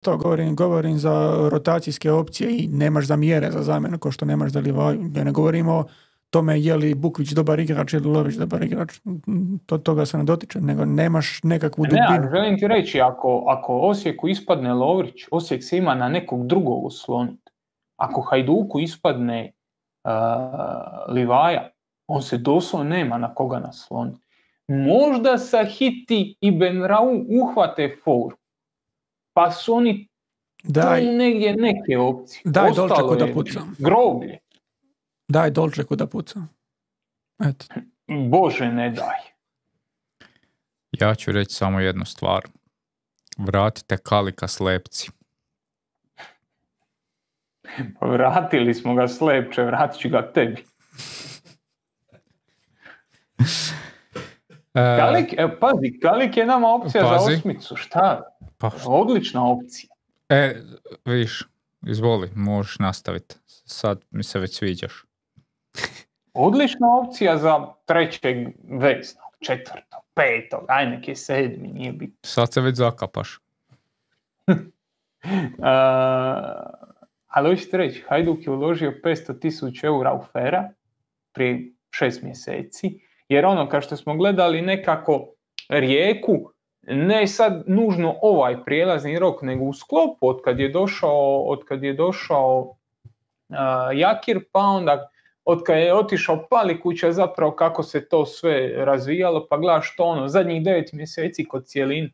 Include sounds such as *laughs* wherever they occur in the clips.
to govorim, govorim za rotacijske opcije i nemaš za mjere za zamjenu kao što nemaš za Livaju. Ja ne govorim o tome je li Bukvić dobar igrač ili Lović dobar igrač. To, toga se ne dotiče, nego nemaš nekakvu dubinu. Ne, želim ti reći, ako, ako Osijeku ispadne Lovrić, Osijek se ima na nekog drugog osloniti. Ako Hajduku ispadne Livaja, on se doslovno nema na koga nasloniti. Možda Sahiti i Benrau uhvate foru, pa su oni daj, tu negdje neke opcije. Daj Dolčeku da puca. Groblje. Daj Dolčeku da puca. Eto. Bože ne daj. Ja ću reći samo jednu stvar. Vratite Kalika slepci. Pa vratili smo ga slepče, vratit ću ga tebi. E, Kalik, e, pazi, Kalik je nama opcija za osmicu, šta? Pa, Odlična opcija. E, viš, izvoli, možeš nastaviti. Sad mi se već sviđaš. *laughs* Odlična opcija za trećeg veznog, četvrtog, petog, aj neki sedmi, nije bitno. Sad se već zakapaš. *laughs* uh, ali hoćete reći, Hajduk je uložio 500 tisuća eura u Fera prije šest mjeseci, jer ono kao što smo gledali nekako rijeku, ne sad nužno ovaj prijelazni rok, nego u sklopu od kad je došao, od kad je došao Jakir, pa onda od kad je otišao Palikuća zapravo kako se to sve razvijalo, pa gledaš to ono, zadnjih devet mjeseci kod cijelin.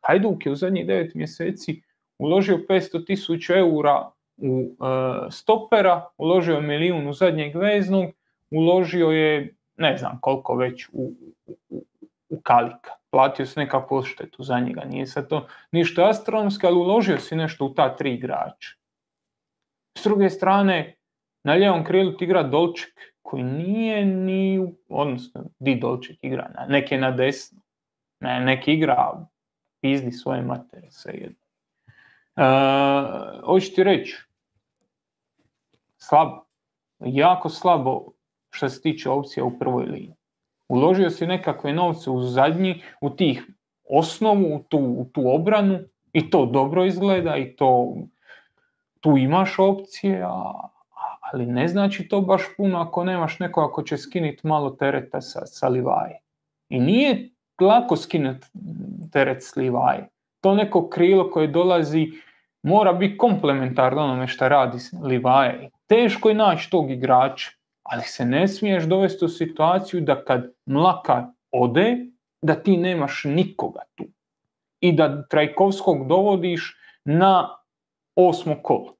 Hajduk je u zadnjih devet mjeseci uložio 500 tisuća eura u e, stopera, uložio je milijun u zadnjeg veznog, uložio je ne znam koliko već u, u, u kalika. Platio se nekakvu odštetu za njega. Nije sad to ništa astronomski, ali uložio si nešto u ta tri igrača. S druge strane, na ljevom krilu ti igra Dolček, koji nije ni, odnosno, di Dolček igra, neki je na desno, ne, neki igra, pizdi svoje matere, sve jedno. Hoću ti reći, slabo, jako slabo što se tiče opcija u prvoj liniji. Uložio si nekakve novce u zadnji, u tih osnovu, u tu, u tu obranu i to dobro izgleda i to tu imaš opcije, a, ali ne znači to baš puno ako nemaš neko ako će skinuti malo tereta sa, sa Livaje. I nije lako skinuti teret s Livaje. To neko krilo koje dolazi mora biti komplementarno onome što radi Livaje. Teško je naći tog igrača, ali se ne smiješ dovesti u situaciju da kad Mlakar ode, da ti nemaš nikoga tu. I da Trajkovskog dovodiš na osmo kolo